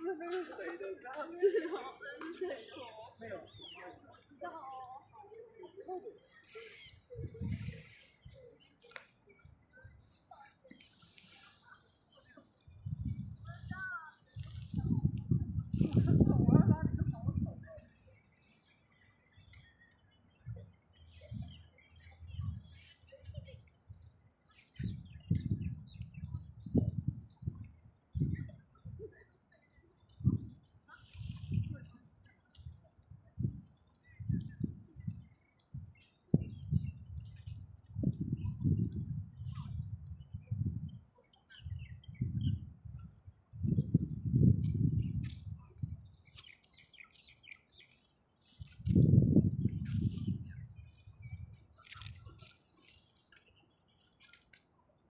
是那个谁的？是哦，是。没有，不知道。